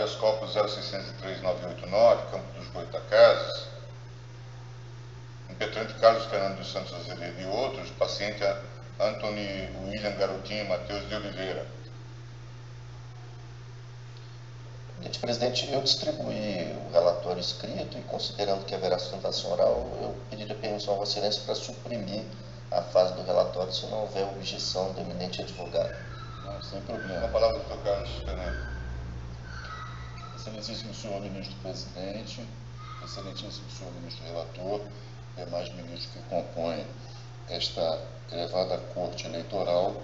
habeas corpus 0603-989, Campo dos Goitacazes, impetrante Carlos Fernando dos Santos Azevedo e outros, paciente Anthony William Garotinho Matheus de Oliveira. Presidente, eu distribuí o relatório escrito e, considerando que haverá sustentação oral, eu pediria permissão a Vossa Excelência para suprimir a fase do relatório se não houver objeção do eminente advogado. Não, sem problema. A palavra do Dr. Carlos Fernando. Excelentíssimo senhor ministro presidente, excelentíssimo senhor ministro relator, demais ministros que compõem esta elevada corte eleitoral,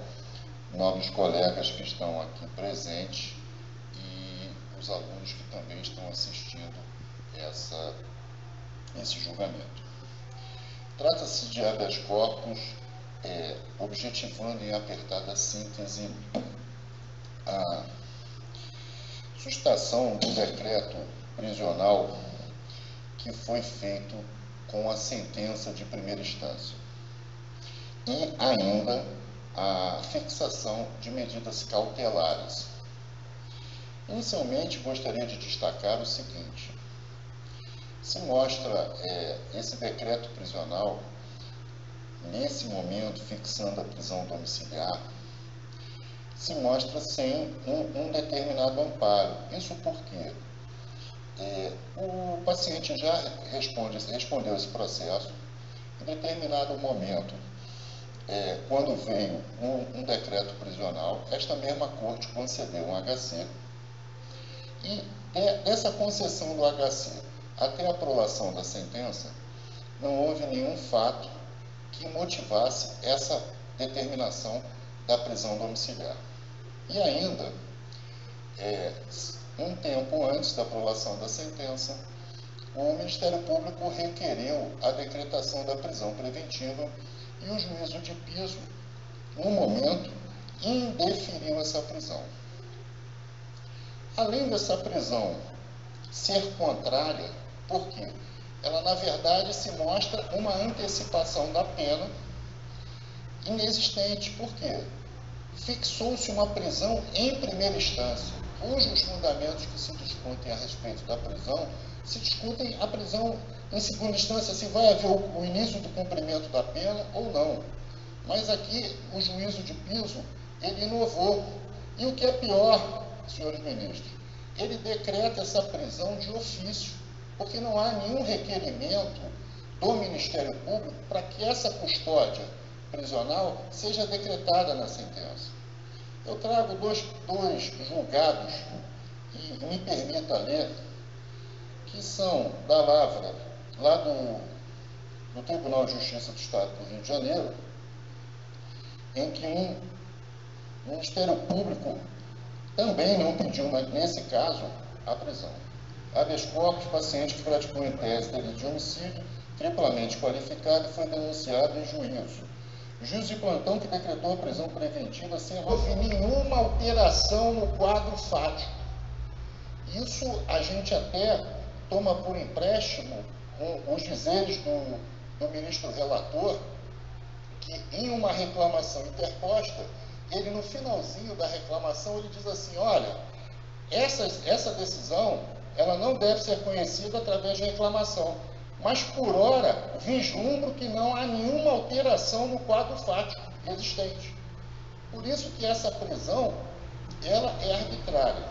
nobres colegas que estão aqui presentes e os alunos que também estão assistindo essa, esse julgamento. Trata-se de habeas corpus, é, objetivando em apertada síntese a sustação do decreto prisional que foi feito com a sentença de primeira instância. E ainda a fixação de medidas cautelares. Inicialmente, gostaria de destacar o seguinte: se mostra é, esse decreto prisional, nesse momento, fixando a prisão domiciliar, se mostra sem um, um determinado amparo. Isso porque é, o paciente já responde, respondeu esse processo, em determinado momento, é, quando veio um, um, decreto prisional, esta mesma corte concedeu um HC e de, dessa concessão do HC até a aprovação da sentença, não houve nenhum fato que motivasse essa determinação da prisão domiciliar. E ainda, é, um tempo antes da aprovação da sentença, o Ministério Público requereu a decretação da prisão preventiva e o juízo de piso, no momento, indeferiu essa prisão. Além dessa prisão ser contrária, porque ela na verdade se mostra uma antecipação da pena inexistente. Por quê? Fixou-se uma prisão em primeira instância cujos fundamentos que se discutem a respeito da prisão se discutem a prisão em segunda instância, se vai haver o, início do cumprimento da pena ou não. Mas aqui o juízo de piso, ele inovou. E o que é pior, senhores ministros, ele decreta essa prisão de ofício, porque não há nenhum requerimento do Ministério Público para que essa custódia prisional seja decretada na sentença. Eu trago dois, dois julgados, e me permita ler, que são da Lavra, lá do, do Tribunal de Justiça do Estado do Rio de Janeiro, em que um Ministério Público também não pediu, nesse caso, a prisão. Habeas corpus, paciente que praticou em tese de homicídio, triplamente qualificado e foi denunciado em juízo Juiz de plantão que decretou a prisão preventiva sem nenhuma alteração no quadro fático. Isso a gente até toma por empréstimo com os dizeres do, do ministro relator, que em uma reclamação interposta, ele no finalzinho da reclamação, ele diz assim, olha, essa, essa decisão, ela não deve ser conhecida através de reclamação mas por hora vislumbro que não há nenhuma alteração no quadro fático existente. Por isso que essa prisão ela é arbitrária.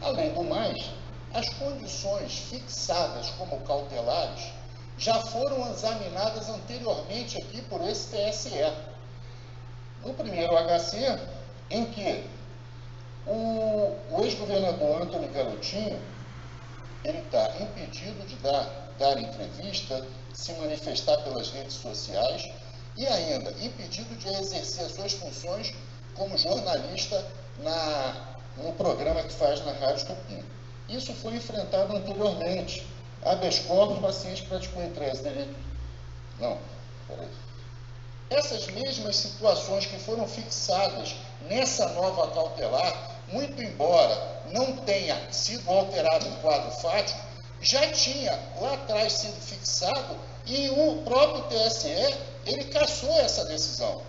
Além do mais, as condições fixadas como cautelares já foram examinadas anteriormente aqui por esse TSE. No primeiro HC, em que o, o ex-governador Antônio Garotinho ele está impedido de dar dar entrevista, se manifestar pelas redes sociais e ainda impedido de exercer as suas funções como jornalista na, no programa que faz na Rádio Tupi. Isso foi enfrentado anteriormente. Habeas corpus, paciente que praticou entrega delito. Não, peraí. Essas mesmas situações que foram fixadas nessa nova cautelar, muito embora não tenha sido alterado o quadro fático, já tinha lá atrás sido fixado e o próprio TSE ele cassou essa decisão.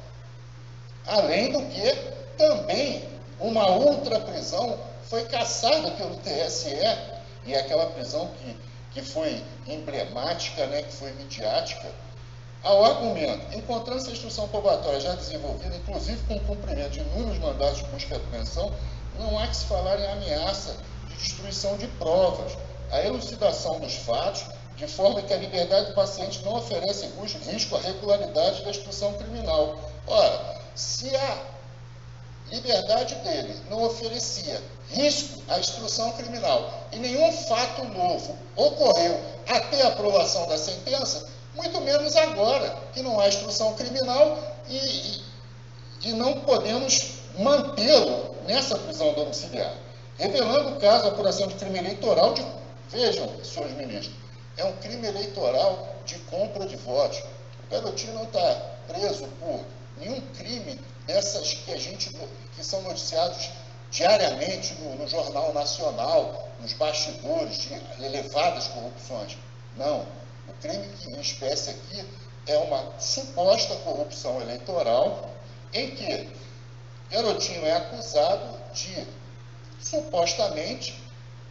Além do que também uma outra prisão foi caçada pelo TSE, e aquela prisão que, que foi emblemática, né, que foi midiática, ao argumento, encontrando-se a instrução probatória já desenvolvida, inclusive com o cumprimento de inúmeros mandados de busca e apreensão, não há que se falar em ameaça de destruição de provas, a elucidação dos fatos, de forma que a liberdade do paciente não oferece risco à regularidade da instrução criminal. Ora, se a liberdade dele não oferecia risco à instrução criminal e nenhum fato novo ocorreu até a aprovação da sentença, muito menos agora, que não há instrução criminal e, e, e não podemos mantê-lo nessa prisão domiciliar. Revelando o caso, a apuração de crime eleitoral de. Vejam, senhores ministros, é um crime eleitoral de compra de votos. O garotinho não está preso por nenhum crime dessas que a gente que são noticiados diariamente no, no Jornal Nacional, nos bastidores de elevadas corrupções. Não. O crime em espécie aqui é uma suposta corrupção eleitoral em que Garotinho é acusado de supostamente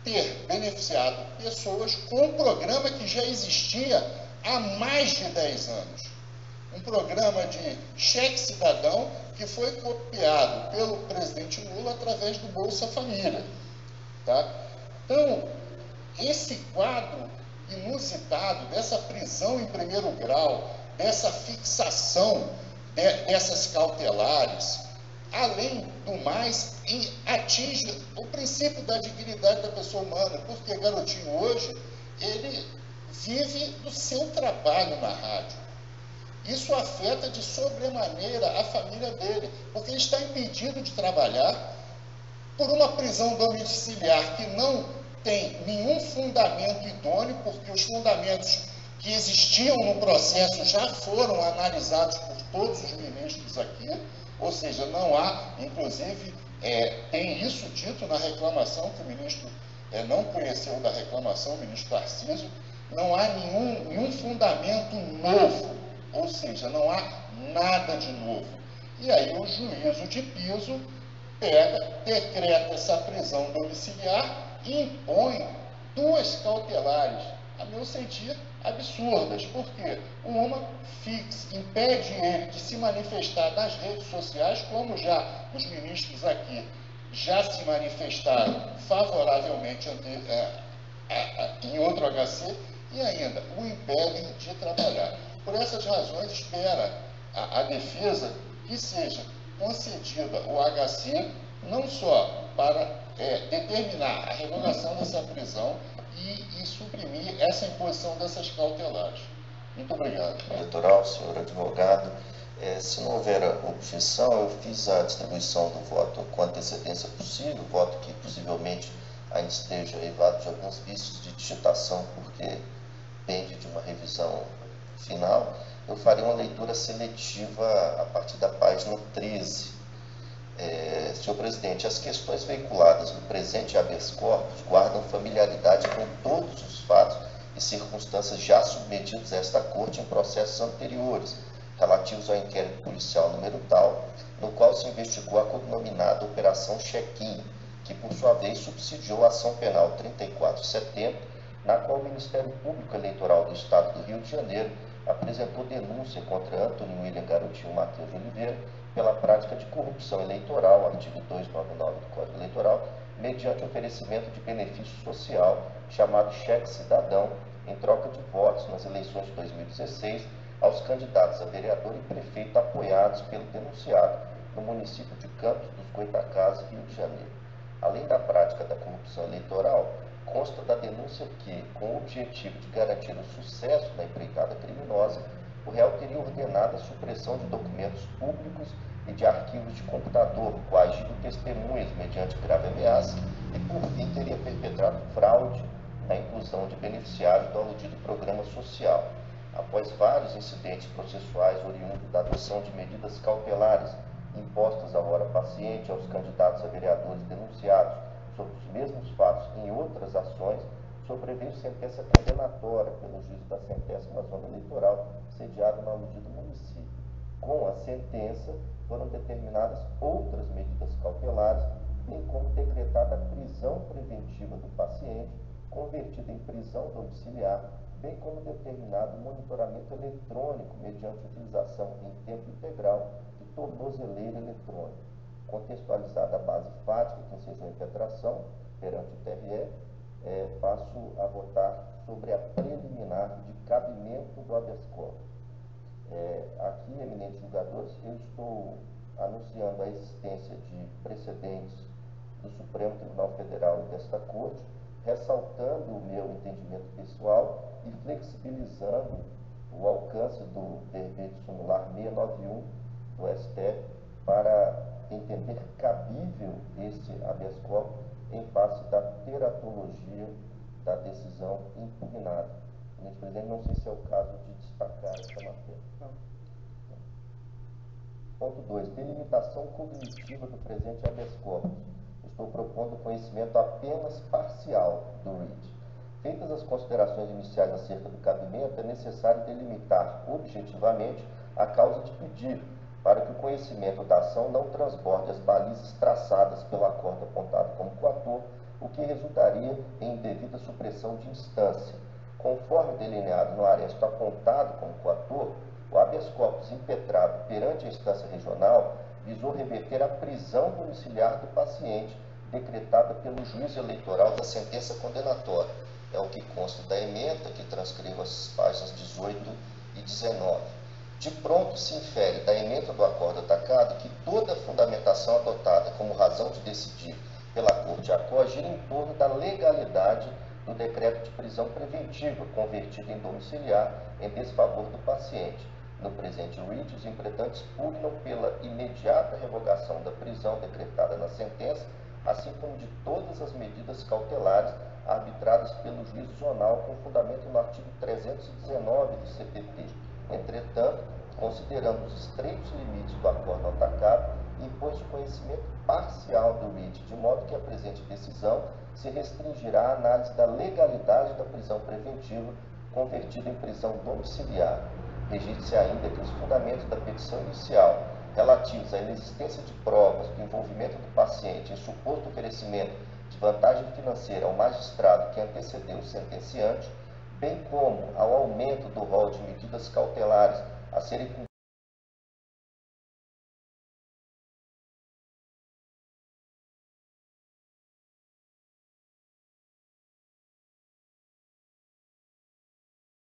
ter beneficiado pessoas com um programa que já existia há mais de 10 anos. Um programa de cheque cidadão que foi copiado pelo presidente Lula através do Bolsa Família. Tá? Então, esse quadro inusitado dessa prisão em primeiro grau, dessa fixação de, dessas cautelares, além do mais, atinge o princípio da dignidade da pessoa humana, porque garotinho hoje, ele vive do seu trabalho na rádio. Isso afeta de sobremaneira a família dele, porque ele está impedido de trabalhar por uma prisão domiciliar que não tem nenhum fundamento idôneo, porque os fundamentos que existiam no processo já foram analisados por todos os ministros aqui, ou seja, não há, inclusive, é, tem isso dito na reclamação que o ministro é, não conheceu da reclamação, o ministro Tarcísio, não há nenhum, nenhum fundamento novo, ou seja, não há nada de novo. E aí o juízo de piso pega, decreta essa prisão domiciliar e impõe duas cautelares, a meu sentir, absurdas, porque uma fixa, impede ele de se manifestar nas redes sociais, como já os ministros aqui já se manifestaram favoravelmente ante, é, é, em outro HC, e ainda o impedem de trabalhar. Por essas razões, espera a, a defesa que seja concedida o HC não só para é, determinar a revogação dessa prisão, e, e suprimir essa imposição dessas cautelares. Muito obrigado. Eleitoral, senhor advogado. É, se não houver objeção, eu fiz a distribuição do voto com antecedência possível, voto que possivelmente ainda esteja evado de alguns vícios de digitação, porque depende de uma revisão final. Eu farei uma leitura seletiva a partir da página 13 é, senhor presidente, as questões veiculadas no presente habeas corpus guardam familiaridade com todos os fatos e circunstâncias já submetidos a esta corte em processos anteriores, relativos ao inquérito policial número tal, no qual se investigou a cognominada Operação Check-in, que por sua vez subsidiou a ação penal 3470, na qual o Ministério Público Eleitoral do Estado do Rio de Janeiro apresentou denúncia contra Antônio William Garotinho Matheus de Oliveira pela prática de corrupção eleitoral, artigo 299 do Código Eleitoral, mediante oferecimento de benefício social chamado cheque cidadão em troca de votos nas eleições de 2016 aos candidatos a vereador e prefeito apoiados pelo denunciado no município de Campos dos Goitacazes, Rio de Janeiro. Além da prática da corrupção eleitoral, consta da denúncia que, com o objetivo de garantir o sucesso da empreitada criminosa, o réu teria ordenado a supressão de documentos públicos e de arquivos de computador, coagido testemunhas mediante grave ameaça e, por fim, teria perpetrado fraude na inclusão de beneficiários do aludido programa social. Após vários incidentes processuais oriundos da adoção de medidas cautelares impostas à hora paciente aos candidatos a vereadores denunciados sobre os mesmos fatos em outras ações, sobreveio sentença condenatória pelo juízo da centésima zona eleitoral sediado no aludido município. Com a sentença, foram determinadas outras medidas cautelares bem como decretada a prisão preventiva do paciente, convertida em prisão domiciliar, bem como determinado monitoramento eletrônico mediante utilização em tempo integral de tornozeleira eletrônica, contextualizada a base fática que enseja a impetração perante o TRE, é, passo a votar sobre a preliminar de cabimento do habeas corpus. É, aqui, eminentes julgadores, eu estou anunciando a existência de precedentes do Supremo Tribunal Federal e desta Corte, ressaltando o meu entendimento pessoal e flexibilizando o alcance do verbete sumular 691 do STF para entender cabível esse habeas corpus em face da teratologia da decisão impugnada. Senhor presidente, não sei se é o caso de destacar essa matéria. Não. Ponto 2. Delimitação cognitiva do presente habeas corpus. Estou propondo conhecimento apenas parcial do READ. Feitas as considerações iniciais acerca do cabimento, é necessário delimitar objetivamente a causa de pedido, para que o conhecimento da ação não transborde as balizas traçadas pelo acordo apontado como coator, o que resultaria em devida supressão de instância. Conforme delineado no aresto apontado como coator, o habeas corpus impetrado perante a instância regional visou reverter a prisão domiciliar do paciente decretada pelo juiz eleitoral da sentença condenatória. É o que consta da emenda que transcreva as páginas 18 e 19. De pronto se infere da emenda do acordo atacado que toda a fundamentação adotada como razão de decidir pela Corte Acó gira em torno da legalidade do decreto de prisão preventiva convertido em domiciliar em desfavor do paciente. No presente REIT, os impretantes pugnam pela imediata revogação da prisão decretada na sentença, assim como de todas as medidas cautelares arbitradas pelo juiz zonal com fundamento no artigo 319 do CPP. Entretanto, considerando os estreitos limites do acordo atacado, impôs o conhecimento parcial do RIT, de modo que a presente decisão se restringirá à análise da legalidade da prisão preventiva convertida em prisão domiciliar. Registre-se ainda que os fundamentos da petição inicial relativos à inexistência de provas do envolvimento do paciente em suposto oferecimento de vantagem financeira ao magistrado que antecedeu o sentenciante, bem como ao aumento do rol de medidas cautelares a serem